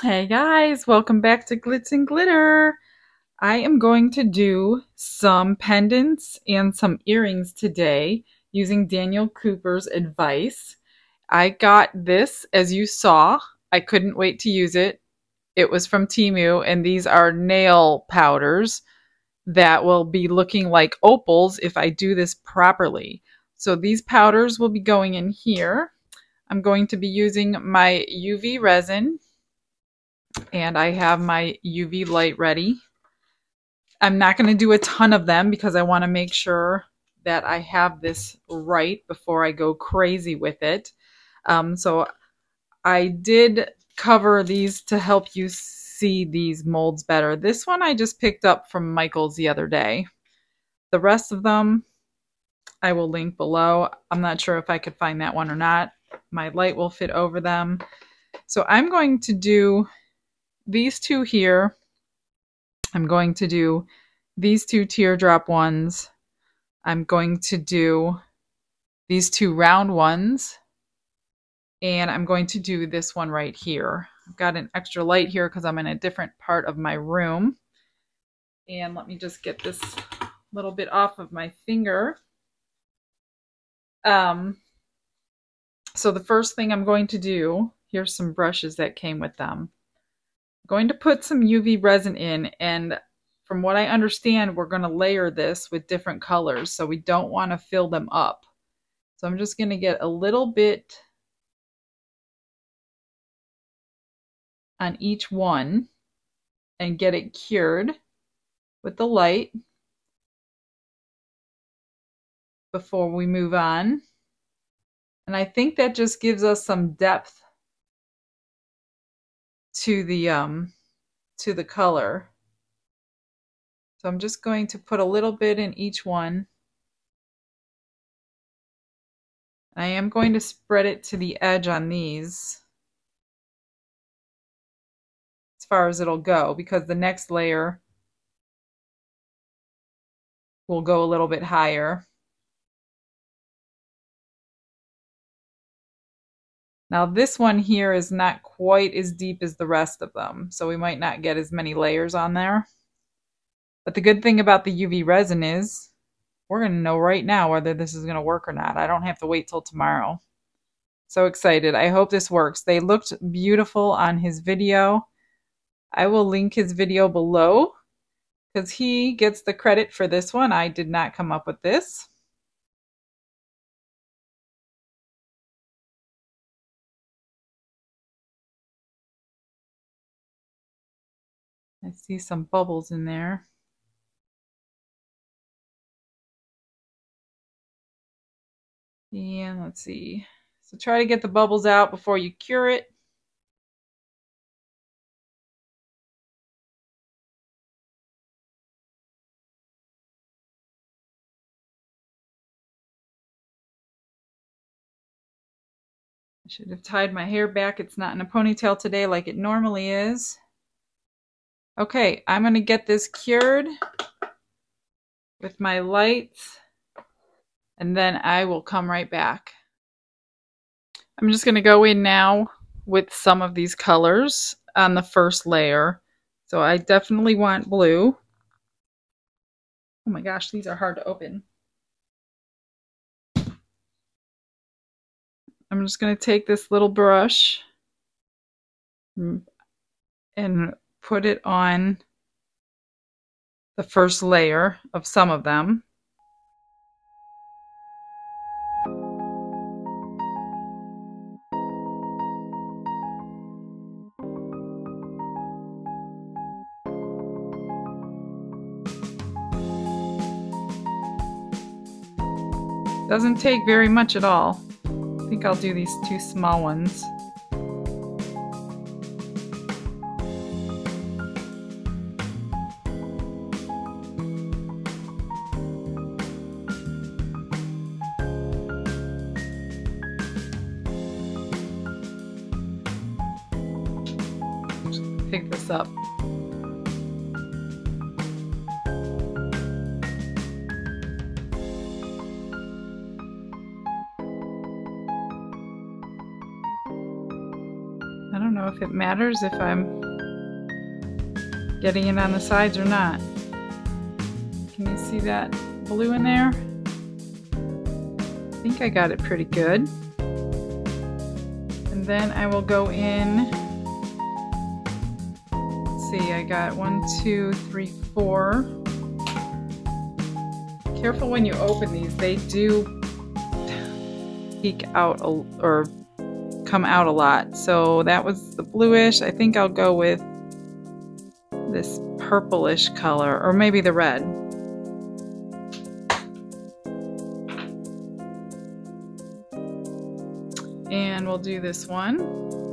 Hey guys, welcome back to Glitz and Glitter. I am going to do some pendants and some earrings today using Daniel Cooper's advice. I got this as you saw. I couldn't wait to use it. It was from Temu and these are nail powders that will be looking like opals if I do this properly. So these powders will be going in here. I'm going to be using my UV resin and I have my UV light ready. I'm not going to do a ton of them because I want to make sure that I have this right before I go crazy with it. Um, so I did cover these to help you see these molds better. This one I just picked up from Michael's the other day. The rest of them I will link below. I'm not sure if I could find that one or not. My light will fit over them. So I'm going to do these two here, I'm going to do these two teardrop ones. I'm going to do these two round ones. And I'm going to do this one right here. I've got an extra light here because I'm in a different part of my room. And let me just get this little bit off of my finger. Um, so the first thing I'm going to do, here's some brushes that came with them I'm going to put some UV resin in and from what I understand, we're going to layer this with different colors. So we don't want to fill them up. So I'm just going to get a little bit on each one and get it cured with the light before we move on. And I think that just gives us some depth to the um to the color. So I'm just going to put a little bit in each one. I am going to spread it to the edge on these as far as it'll go because the next layer will go a little bit higher. Now this one here is not quite as deep as the rest of them, so we might not get as many layers on there. But the good thing about the UV resin is we're going to know right now whether this is going to work or not. I don't have to wait till tomorrow. So excited. I hope this works. They looked beautiful on his video. I will link his video below because he gets the credit for this one. I did not come up with this. I see some bubbles in there. And let's see. So try to get the bubbles out before you cure it. I should have tied my hair back. It's not in a ponytail today like it normally is. Okay, I'm going to get this cured with my lights and then I will come right back. I'm just going to go in now with some of these colors on the first layer. So I definitely want blue. Oh my gosh, these are hard to open. I'm just going to take this little brush and put it on the first layer of some of them. Doesn't take very much at all. I think I'll do these two small ones. Know if it matters if I'm getting it on the sides or not. Can you see that blue in there? I think I got it pretty good. And then I will go in, let's see, I got one, two, three, four. Careful when you open these, they do peek out or come out a lot. So that was the bluish. I think I'll go with this purplish color, or maybe the red. And we'll do this one.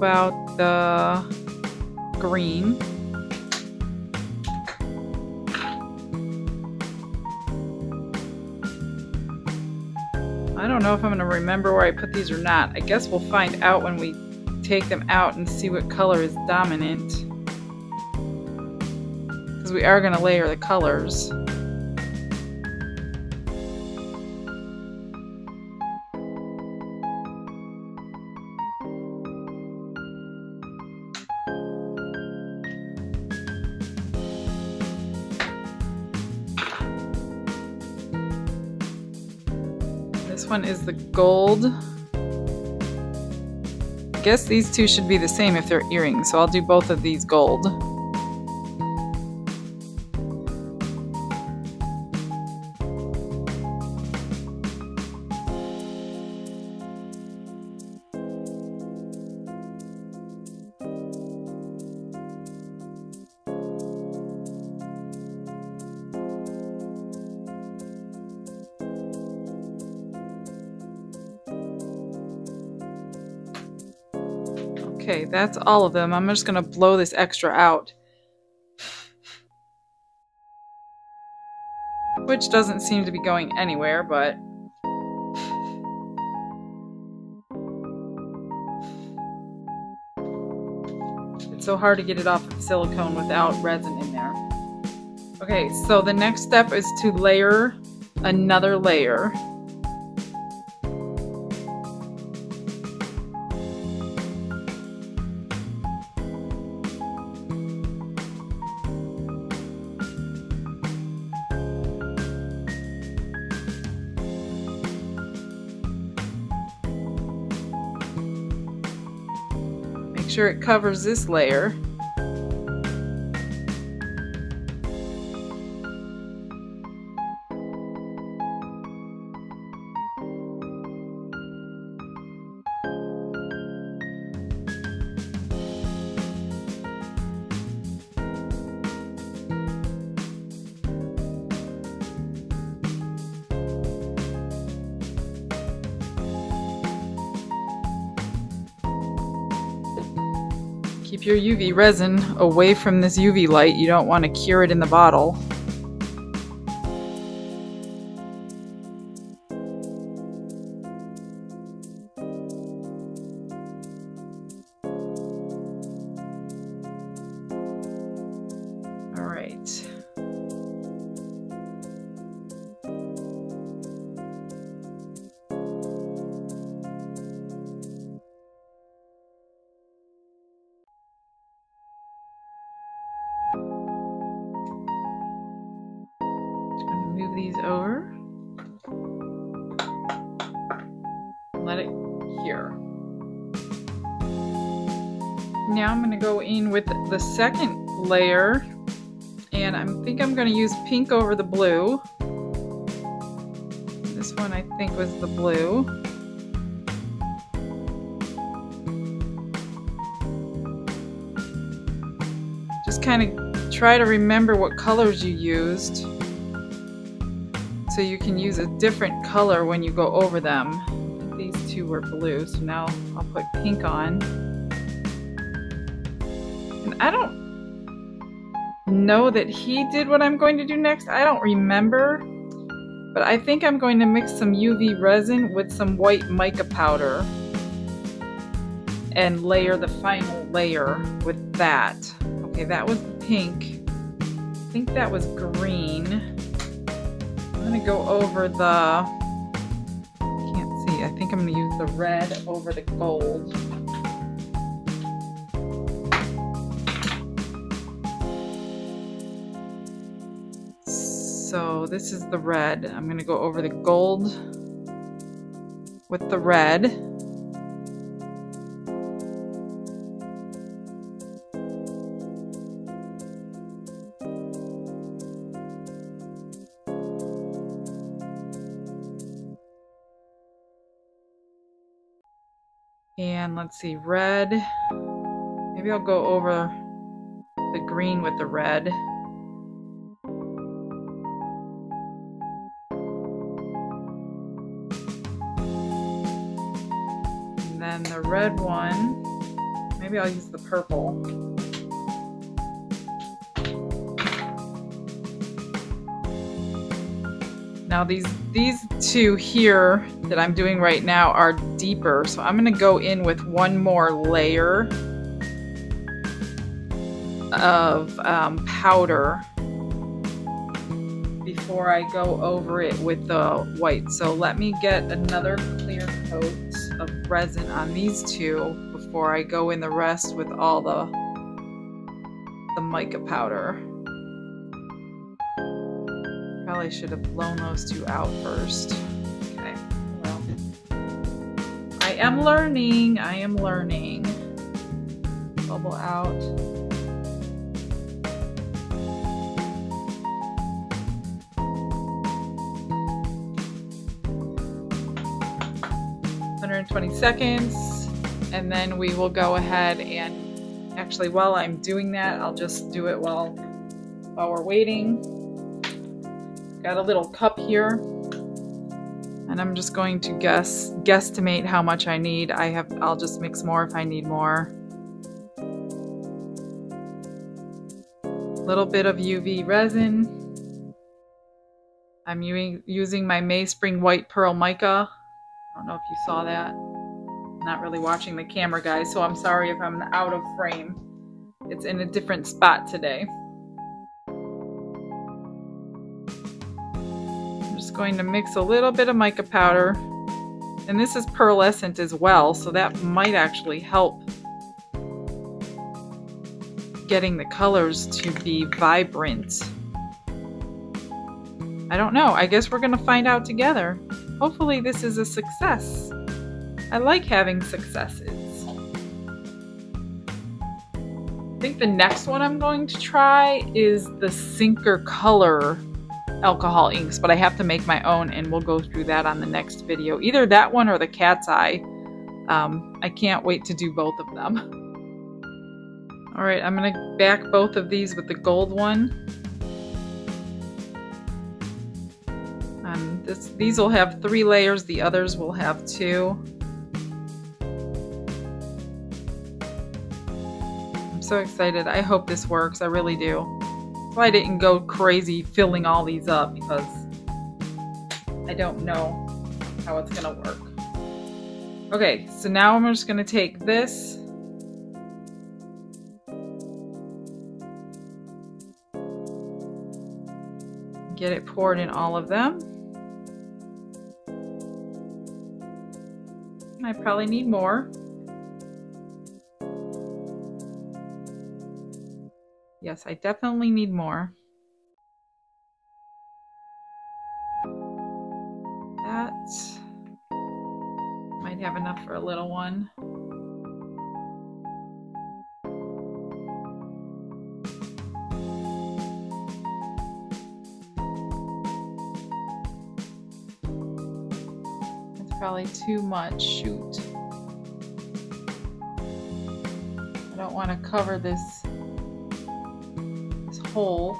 About the green? I don't know if I'm going to remember where I put these or not. I guess we'll find out when we take them out and see what color is dominant. Because we are going to layer the colors. One is the gold. I guess these two should be the same if they're earrings, so I'll do both of these gold. Okay, that's all of them. I'm just to blow this extra out. Which doesn't seem to be going anywhere, but... It's so hard to get it off of silicone without resin in there. Okay, so the next step is to layer another layer. Sure it covers this layer. UV resin away from this UV light. You don't want to cure it in the bottle. Now I'm going to go in with the second layer and I think I'm going to use pink over the blue. This one I think was the blue. Just kind of try to remember what colors you used so you can use a different color when you go over them. These two were blue, so now I'll put pink on. I don't know that he did what I'm going to do next. I don't remember, but I think I'm going to mix some UV resin with some white mica powder and layer the final layer with that. Okay, that was pink. I think that was green. I'm gonna go over the, I can't see, I think I'm gonna use the red over the gold. So this is the red. I'm gonna go over the gold with the red. And let's see, red. Maybe I'll go over the green with the red. The red one, maybe I'll use the purple. Now these these two here that I'm doing right now are deeper, so I'm gonna go in with one more layer of um, powder before I go over it with the white. So let me get another clear coat of resin on these two before I go in the rest with all the the mica powder. Probably should have blown those two out first. Okay, well. I am learning, I am learning. Bubble out. Hundred and twenty seconds, and then we will go ahead and actually while I'm doing that, I'll just do it while while we're waiting. Got a little cup here. And I'm just going to guess guesstimate how much I need. I have I'll just mix more if I need more. A little bit of UV resin. I'm using my Meyspring White Pearl Mica. Don't know if you saw that. I'm not really watching the camera, guys, so I'm sorry if I'm out of frame. It's in a different spot today. I'm Just going to mix a little bit of mica powder. And this is pearlescent as well, so that might actually help getting the colors to be vibrant. I don't know. I guess we're going to find out together. Hopefully this is a success. I like having successes. I think the next one I'm going to try is the Sinker Color alcohol inks, but I have to make my own and we'll go through that on the next video. Either that one or the cat's eye. Um, I can't wait to do both of them. All right, I'm gonna back both of these with the gold one. This, these will have three layers, the others will have two. I'm so excited. I hope this works. I really do. So I didn't go crazy filling all these up because I don't know how it's gonna work. Okay, so now I'm just gonna take this get it poured in all of them. I probably need more. Yes, I definitely need more. That might have enough for a little one. probably too much. Shoot. I don't want to cover this, this hole.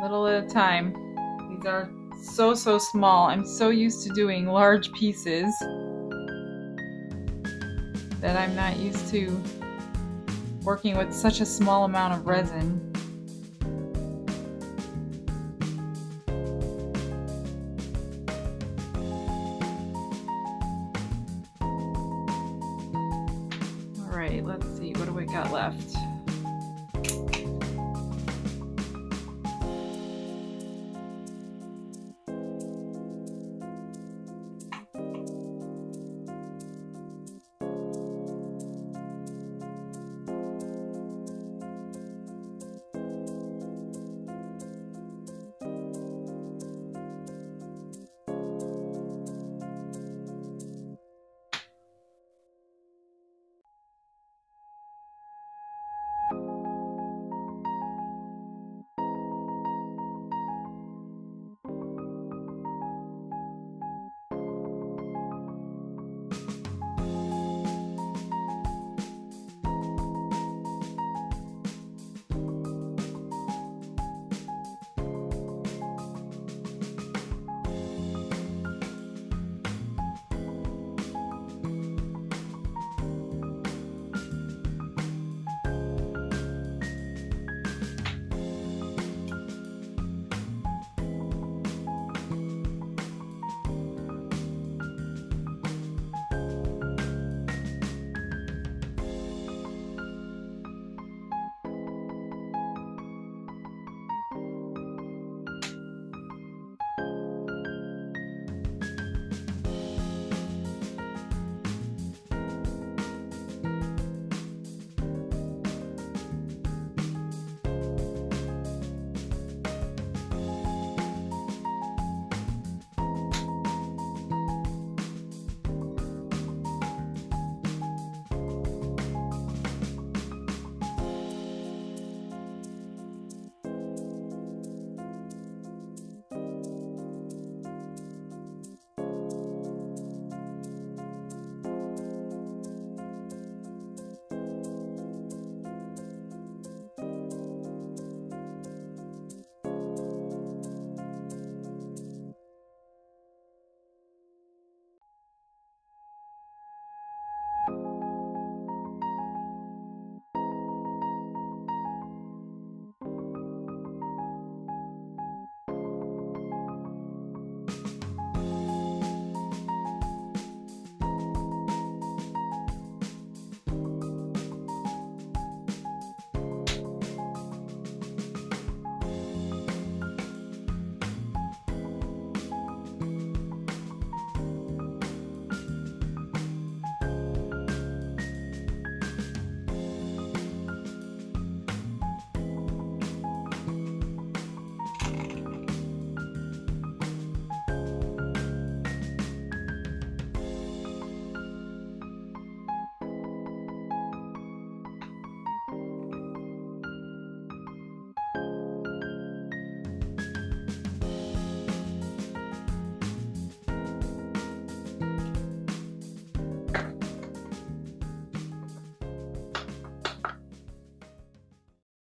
little at a time. These are so, so small. I'm so used to doing large pieces that I'm not used to working with such a small amount of resin.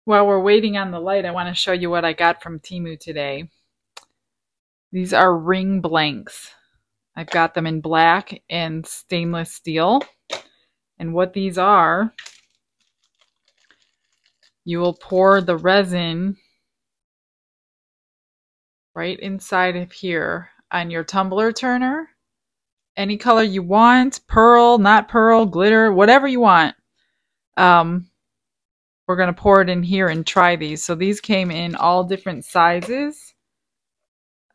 While we're waiting on the light, I want to show you what I got from Temu today. These are ring blanks. I've got them in black and stainless steel. And what these are, you will pour the resin right inside of here on your tumbler turner. Any color you want, pearl, not pearl, glitter, whatever you want. Um, we're going to pour it in here and try these. So these came in all different sizes.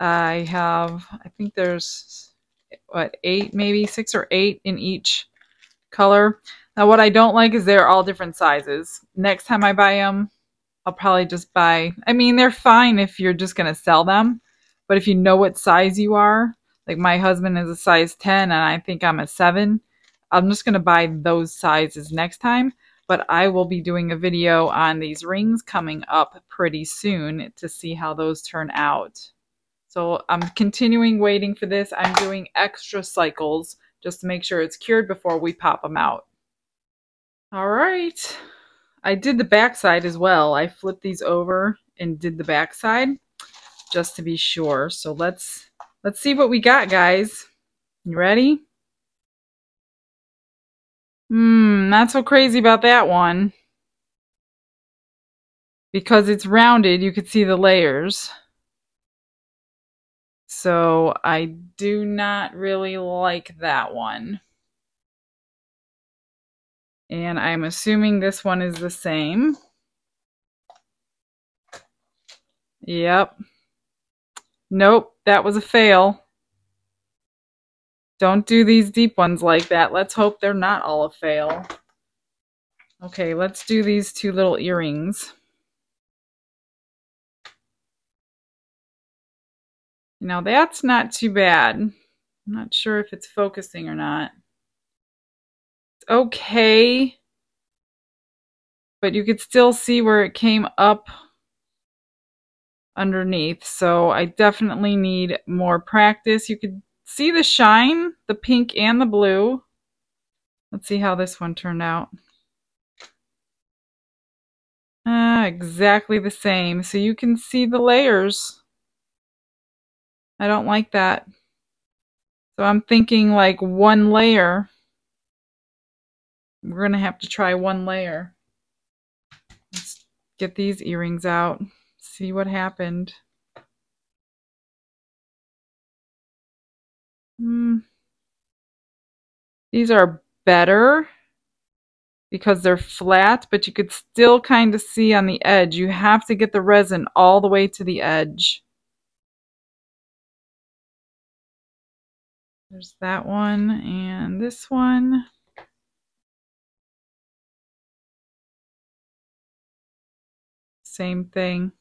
I have, I think there's, what, eight, maybe six or eight in each color. Now what I don't like is they're all different sizes. Next time I buy them, I'll probably just buy, I mean, they're fine if you're just going to sell them. But if you know what size you are, like my husband is a size 10 and I think I'm a 7, I'm just going to buy those sizes next time but I will be doing a video on these rings coming up pretty soon to see how those turn out. So I'm continuing waiting for this. I'm doing extra cycles just to make sure it's cured before we pop them out. All right. I did the backside as well. I flipped these over and did the backside. just to be sure. So let's let's see what we got, guys. You ready? Hmm, not so crazy about that one. Because it's rounded, you could see the layers. So I do not really like that one. And I'm assuming this one is the same. Yep. Nope, that was a fail. Don't do these deep ones like that. Let's hope they're not all a fail. Okay, let's do these two little earrings. Now that's not too bad. I'm not sure if it's focusing or not. It's okay. But you could still see where it came up underneath. So I definitely need more practice. You could see the shine, the pink and the blue. Let's see how this one turned out. Uh, exactly the same. So you can see the layers. I don't like that. So I'm thinking like one layer. We're going to have to try one layer. Let's get these earrings out. See what happened. Hmm. These are better because they're flat, but you could still kind of see on the edge. You have to get the resin all the way to the edge. There's that one and this one. Same thing.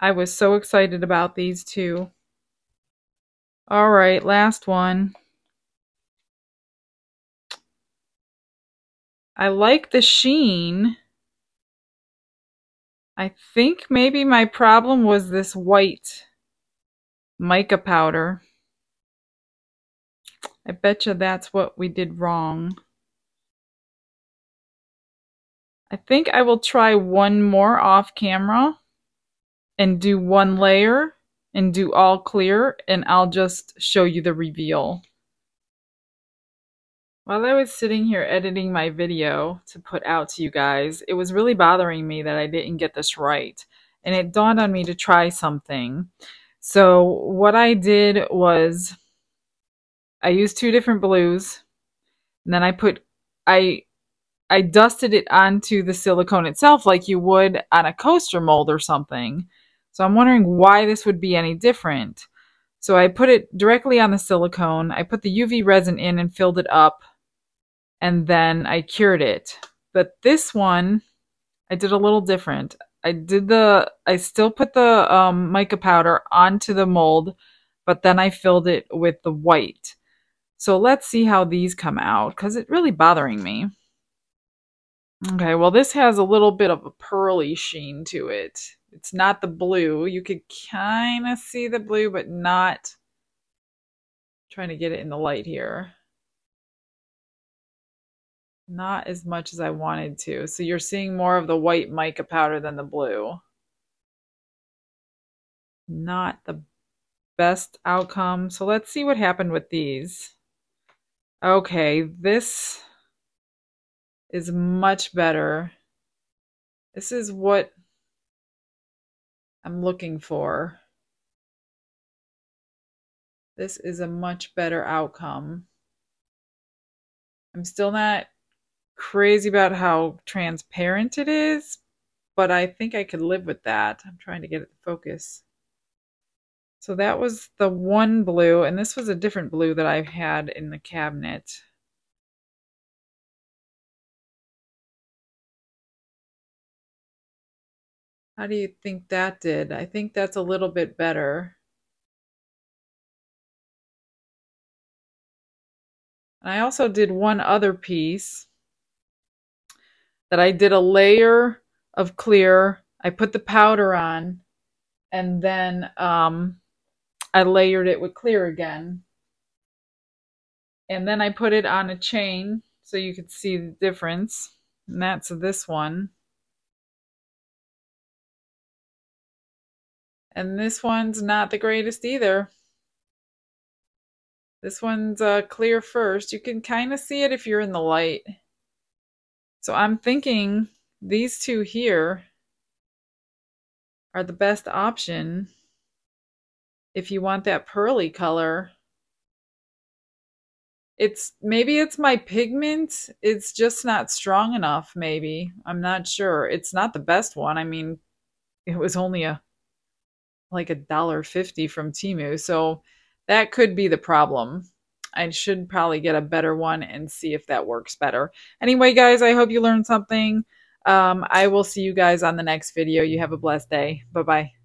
I was so excited about these two. All right, last one. I like the sheen. I think maybe my problem was this white mica powder. I bet you that's what we did wrong. I think I will try one more off camera and do one layer and do all clear and I'll just show you the reveal. While I was sitting here editing my video to put out to you guys, it was really bothering me that I didn't get this right. And it dawned on me to try something. So what I did was I used two different blues. And then I put, I, I dusted it onto the silicone itself like you would on a coaster mold or something. So I'm wondering why this would be any different. So I put it directly on the silicone. I put the UV resin in and filled it up. And then I cured it. But this one, I did a little different. I did the, I still put the um, mica powder onto the mold, but then I filled it with the white. So let's see how these come out because it's really bothering me. Okay, well this has a little bit of a pearly sheen to it. It's not the blue. You could kind of see the blue, but not trying to get it in the light here. Not as much as I wanted to. So you're seeing more of the white mica powder than the blue. Not the best outcome. So let's see what happened with these. Okay, this is much better. This is what I'm looking for. This is a much better outcome. I'm still not crazy about how transparent it is, but I think I could live with that. I'm trying to get it to focus. So that was the one blue, and this was a different blue that I've had in the cabinet. How do you think that did? I think that's a little bit better. And I also did one other piece that I did a layer of clear. I put the powder on and then um, I layered it with clear again. And then I put it on a chain so you could see the difference. And that's this one. And this one's not the greatest either. This one's uh, clear first. You can kind of see it if you're in the light. So I'm thinking these two here are the best option if you want that pearly color. It's maybe it's my pigment. It's just not strong enough, maybe. I'm not sure. It's not the best one. I mean, it was only a like a dollar fifty from Temu. So that could be the problem. I should probably get a better one and see if that works better. Anyway, guys, I hope you learned something. Um, I will see you guys on the next video. You have a blessed day. Bye-bye.